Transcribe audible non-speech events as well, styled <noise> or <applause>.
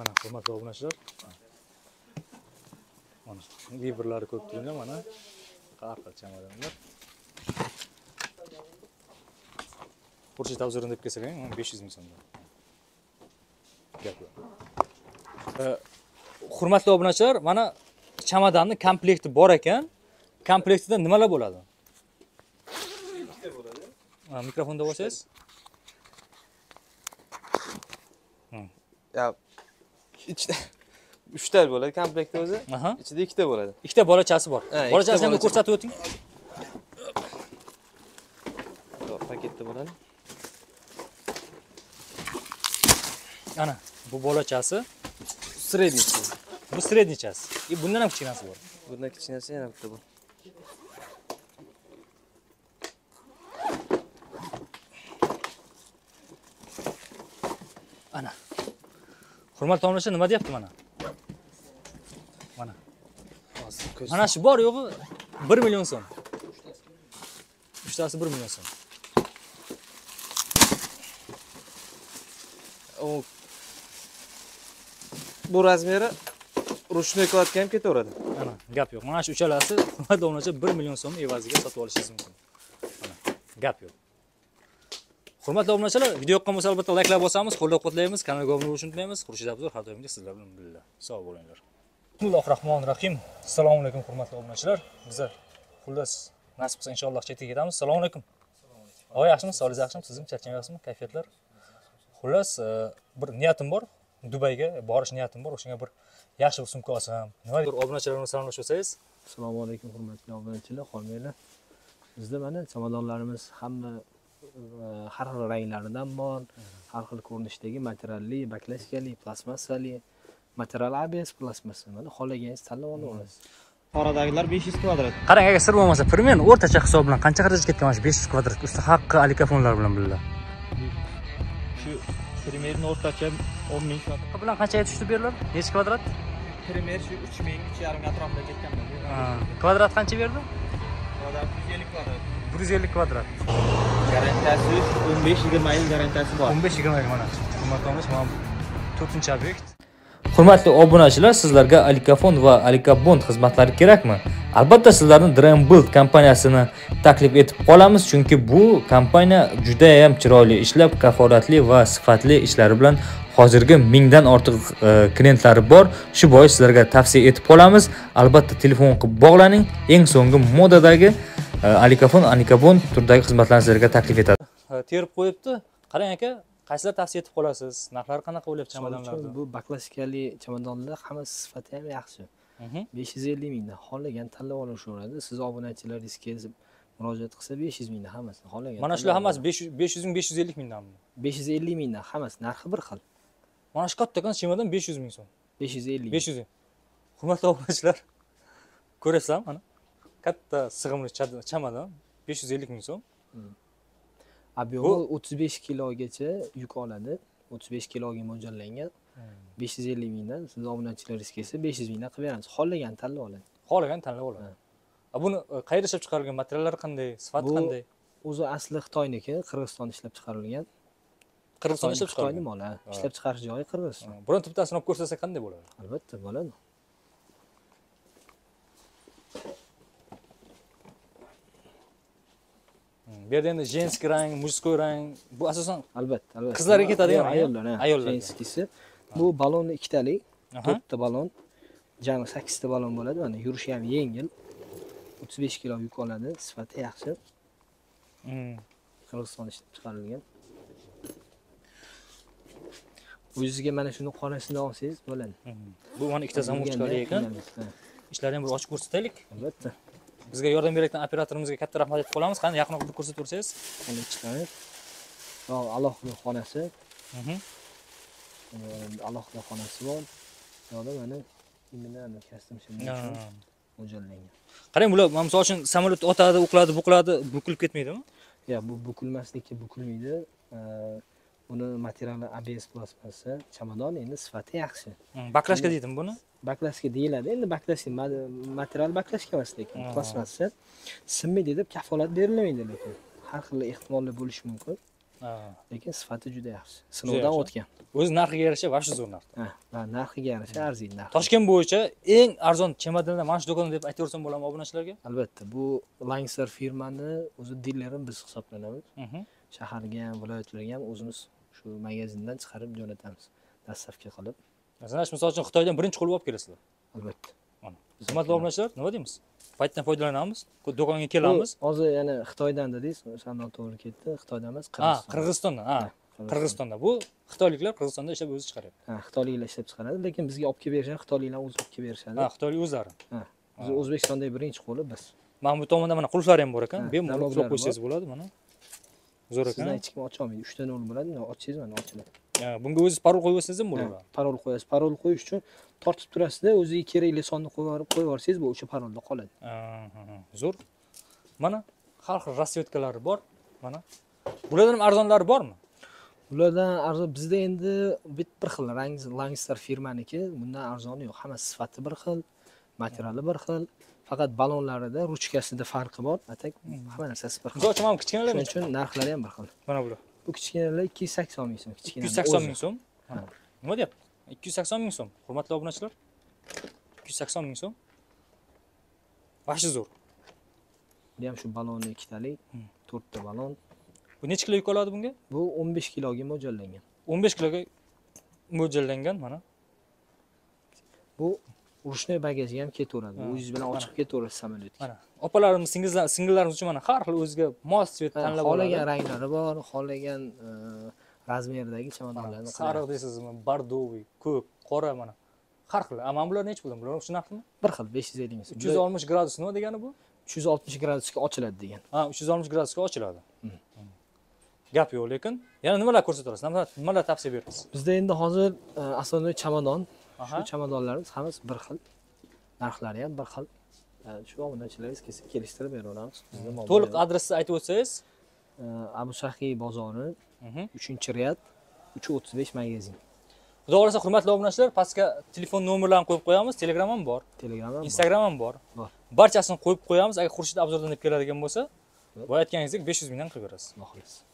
mana hurmatli obunachilar. Mana livrlari ko'rib turgan mana. Har xil chamadonlar xurshid obzorini deb kelsak ham besh yuz ming so'mdan. Hurmatli obunachilar mana chamadonni komplekti bor ekan. Komplektida nimalar bo'ladi? Ha, mikrofonda bo'lsangiz Ya ichida <laughs> uchta bo'ladi komplektda o'zi. Ichida ikkita bo'ladi. ikkita bolachasi bor bolachasini ham ko'rsatib o'ting paketda bo'ladi. ana bu bolachasi Sredniy. bu srednichasi и bundan ham kichkinasi bor Bundan kichkinasi yana bitta bor. ana hurmatli obunachilar nima deyapti mana? Mana. Mana shu bor yo'g'i bir million so'm. Uchtasi bir million so'm. U bu razmeri ручной kladka ham ketaveradi. ana gap yo'q. Mana shu uchalasi <laughs> hurmatli obunachilar bir million so'm evaziga sotib olishingiz mumkin. Mana gap yo'q hurmatli obunachilar video yoqqan bo'lsa albatta layklab bosamiz qo'llab quvvatlaymiz kanalga obuna bo'lishni unutmaymiz. Xurshid abzor har doimgidek sizlar bilan birga. Sog' bo'linglar. Bismillahi rohmanir rohim assalomu alaykum hurmatli obunachilar biza xullas nasib qilsa inshaalloh chetga ketamiz. Assalomu alaykum. Ova yaxshimi? Sog'ligingiz yaxshimi? Sizmi charchamayapsizmi kayfiyatlar? Xullas e, bir niyatim bor. Dubayga borish niyatim bor. O'shanga bir yaxshi bir sumka olsam nima bir obunachilar bilan salomlashib o'tsangiz. Assalomu alaykum hurmatli obunachilar qolmanglar bizda mana chamadonlarimiz hamma har xil ranglaridan bor har xil ko'rinishdagi materialli baklashkali plastmassali material abs plastmassa mana xohlaganingiz tanlab ola olasiz. Qoradagilar 500 kvadrat. Qarang agar sir bo'lmasa primer o'rtacha hisob bilan qancha xarajat ketgan mana shu besh yuz kvadrat. Usti haqqi alikafonlar bilan birga. Shu primerni o'rtacha 10 ming bilan qanchaga tushdi bu yerlar? Nechi kvadrat? Primer shu 3 ming 3 yarim atrofida ketgan kvadrat qancha berdi? Kvadrat 150 kvadrat. Bir yuz ellik kvadrat garantiyasi 15 20 yil garantiyasi bor. o'n besh yigirma mana. Hurmatli obunachi mana to'rtinchi obyekt. Hurmatli obunachilar sizlarga alikafon va alikabond xizmatlari kerakmi? Albatta sizlarni Dreambuild kompaniyasini taklif etib qolamiz chunki bu kompaniya juda ham chiroyli ishlab kafolatli va sifatli ishlari bilan hozirgi mingdan ortiq e, klientlari bor. Shu bois sizlarga tavsiya etib qolamiz. Albatta telefon qilib bog'laning. Eng so'nggi modadagi alikafon alikabond turdagi xizmatlarni sizlarga taklif etadi. Terib qo'yibdi qarang aka qaysilar tavsiya etib qolasiz narxlari qanaqa bo'lyapti uchun bu baklashkali chamadonlar hammasi sifati ham yaxshi besh yuz ellik mingdan xohlagan tanlab olishaveradi siz obunachilaringizga murojaat qilsa besh yuz mingdan hammasini xohlagan mana shular hammasi besh yuz ming besh yuz ellik mingdanmi besh yuz ellik mingdan hammasi narxi bir xil mana shu kattakon chemadon besh yuz ming so'm besh yuz ellik besh yuz hurmatli obunachilar ko'ryapsizlarmi mana katta sig'imli chamadon besh yuz ellik ming so'm. Объеми o'ttiz besh kilogacha yuk oladi. o'ttiz besh kiloga mo'ljallangan. Besh yuz ellik mingdan siz obunachilaringiz kelsa besh yuz mingdan qilib beramiz. Xohlagan tanlab oladi. Xohlagan tanlab oladi. Buni e, qayerda ishlab chiqarilgan? Materiallari qanday? Sifati qanday? o'zi asli xitoyniki qirg'izistonda ishlab chiqarilgan. Qirg'izistonda ishlab xitoyni chiqarilgan. moli ha. ishlab chiqarish joyi qirg'iziston. Bironta bittasini olib ko'rsatsak qanday bo'ladi? Albatta bo'ladi bu yerda endi женский rang мужской rang bu asosan albatta albatta. Qizlarga ketadigan ayollar ha ayollarga. jenskisi. Bu balonni ikkitalik to'rtta balon jami sakkizta balon bo'ladi. Mana yurishi ham yengil. o'ttiz besh kilo yuk oladi sifati yaxshi. Hmm. qirg'izistonda ishlab chiqarilgan. O'zizga mana shuni qorasini olsangiz bo'ladi. Hmm. bu mana ikkita zamurchkali ekan Ha, ishlarini bir ochib ko'rsataylik. Albatta bizga yordam berayotgan operatorimizga katta rahmat aytib qolamiz. Qani yaqinroq bir ko'rsatib o'tsangiz qilib chiqarib alohida xonasi. Mhm. alohida xonasi bor. Yoqda mana Ha. uchun mo'ljallangan. Qarang bular mana misol uchun samolyot otadi uqiladi buqiladi bukilib ketmaydimi? Ya bu bukilmaslikka bukilmaydi. Buni materiali abs plastmassa chamadon endi sifati yaxshi. Hmm, baklashka deydimi buni baklashka deyiladi. Endi baklashka ma- material baklashka emas lekin plastmassa. Sinmaydi deb kafolat berilmaydi lekin har xil ehtimollar bo'lishi mumkin. Lekin sifati juda yaxshi. Sinovdan o'tgan. O'zi narxiga yarasha вообще zo'r narx va narxiga yarasha arziydi narx toshkent bo'yicha eng arzon chemodanlar mana shu do'kon deb aytaversam bo'ladimi obunachilarga. Albatta bu langsar firmani o'zi dilleri biz hisoblanamiz. Shaharga ham viloyatlarga ham o'zimiz shu magazindan chiqarib jo'natamiz. Dastavka qilib masalan misol uchun xitoydan birinchi qo'lib olib kelasizlar albatta. Mana. hurmatli obunachilar nima deymiz? Paytdan foydalanamiz ko- do'konga kelamiz. Hozir yana xitoydan dedingiz san noto'g'ri ketdi. Xitoydan emas ha qirg'iziston qirg'izistondan ha. Qirg'iziston. qirg'izistonda. Bu xitoyliklar qirg'izistonda ishlab o'zi chiqaryapti. Ha xitoyliklar ishlab chiqaradi lekin bizga olib kelib berishadi xitoyliklar o'zi olib kelib berishadi. Ha xitoylik o'zlari. Ha, biz o'zbekistondagi birinchi qo'li biz. Mana bu tomonda mana qulflari ham bor ekan. Ha, bemalol bor. qo'ysangiz bo'ladi mana. Zo'r sizdan ekan hech kim ocholmaydi uchta nol bo'ladi. Mana ochsangiz mana ochiladi. Ha, bunga o'zingiz parol qo'yib olsangiz ham parol qo'yasiz. Parol qo'yish uchun tortib turasizda o'ziga kerakli sonni qo'yib yuborsangiz bu o'sha parolda qoladi. Zo'r. Mana har xil rasvetkalari bor. Mana. Bulardan ham arzonlari bormi? Ulardan arzon bizda endi bir xil Rangs- langstar firmaniki. Bundan arzoni yo'q. Hammasi sifati bir xil materiali bir xil. Faqat ballonlarida ruchkasida farqi bor. A tak hamma narsasi bir xil. Misol uchun mana bu kichkinalar shuning uchun narxlari ham bir xil. Mana bular bu kichkinalar ikki yuz sakson ming so'm kichkina ikki yuz sakson ming so'm? Nima deyapti? ikki yuz sakson ming so'm. Hurmatli obunachilar ikki yuz sakson ming so'm. Вообще zo'r. Bu ham shu balloni ikkitalik to'rtta ballon bu necha kilo yuk oladi bunga? Bu o'n besh kiloga mo'ljallangan. o'n besh kiloga mo'ljallangan mana. Bu ручной bagajga ham ketaveradi. O'zingiz bilan ochib ketaverasiz samolyotga. Mana opalarimiz singillar singillarimiz uchun mana har xil o'ziga mos svet tanlab xohlagan ranglari bor xohlagan e, razmerdagi chamadonlarni sariq deysizmi? Bordoviy ko'k qora mana. Har xil. A mana bular nechi puldan bular shu narxmi bir xil besh yuz ellik ming. Uch yuz oltmish gradus nima degani bu? uch yuz oltmish gradusga ochiladi degan. Ha uch yuz oltmish gradusga ochiladi. Gap yo'q lekin yana nimalar ko'rsatasiz nimalar tavsiya berasiz? Bizda endi hozir e, основной chamadon. Shu chamadonlarimiz hammasi bir xil narxlari ham bir xil. Shu obunachilaringiz kelsa kelishtirib beraveramiz. Mobil to'liq adresni aytib o'tsangiz. Abu shahiy bozori uchinchi riyad uch o'ttiz besh magazin. Xudo xohlasa hurmatli obunachilar pastga telefon nomerlarini qo'yib qo'yamiz. Telegram ham bor. Telegram ham instagram ham bor. Bor. barchasini qo'yib qo'yamiz. Agar xurshid obzordan deb keladigan bo'lsa boya aytganingizdek besh yuz mingdan qilib berasiz. Xohlasa